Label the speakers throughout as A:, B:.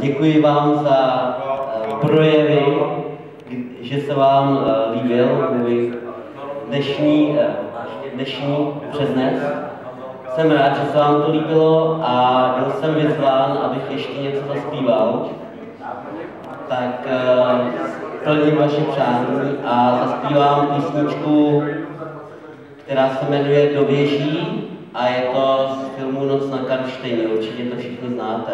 A: děkuji vám za eh, projevy, že se vám eh, líbil můj dnešní, eh, dnešní přednes. Jsem rád, že se vám to líbilo a byl jsem vyzván, abych ještě něco zaspíval. Tak plním vaše přání a zaspívám písničku, která se jmenuje Do a je to z filmu Noc na Karlštejně, určitě to všichni znáte.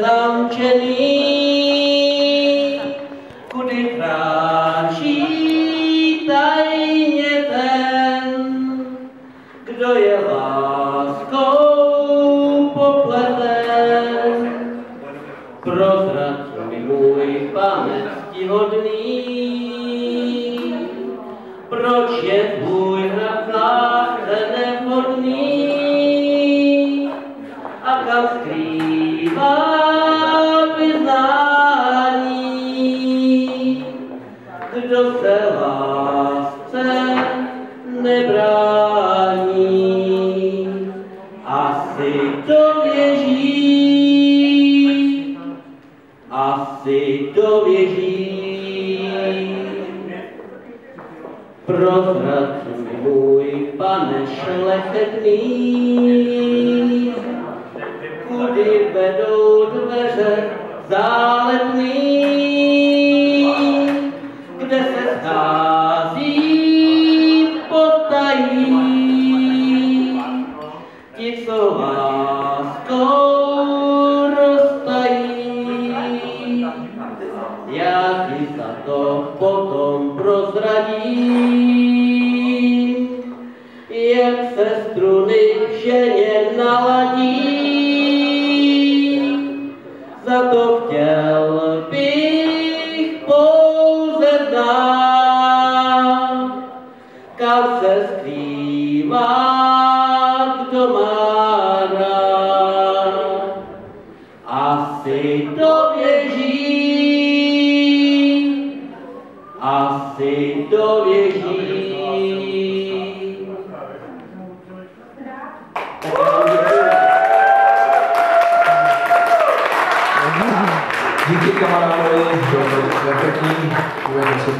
A: Zamčený? Kudy kráčí tajně pane ctihodný, proč je tvůj hrad láhce nevhodný a kam skrývá vyznání, kdo se lásce nebrání. Asi to věří, si to věří. Prozrad můj, pane šlechetný, kudy vedou dveře za to potom prozradím, jak se struny ženě naladí. Za to chtěl bych pouze znát, kam se skrývá, asi do věží.
B: Díky kamarádovi, to bylo perfektní, budeme se